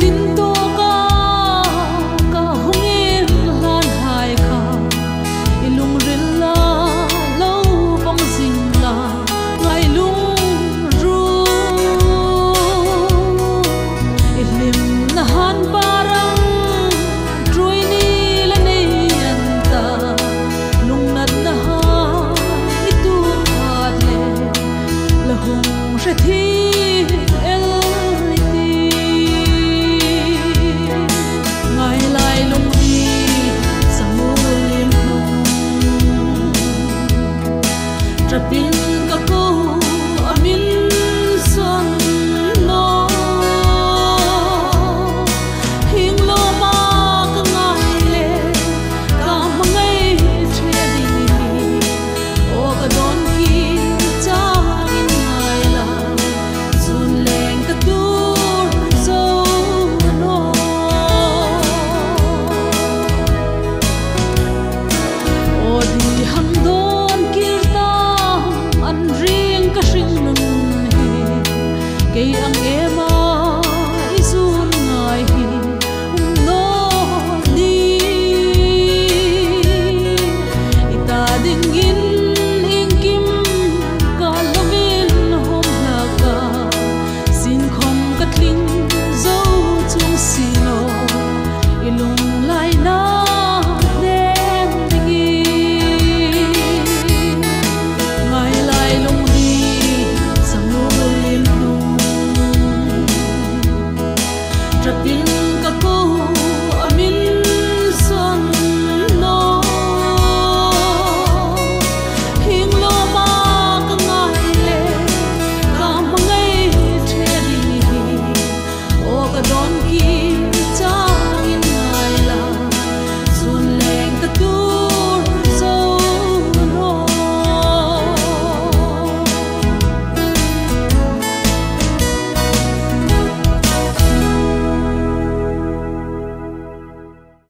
sin ki